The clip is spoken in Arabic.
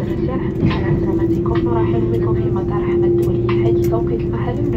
المساء على سلامتكم نرحب بكم في مطار أحمد الدولي حيث توقيت المحل من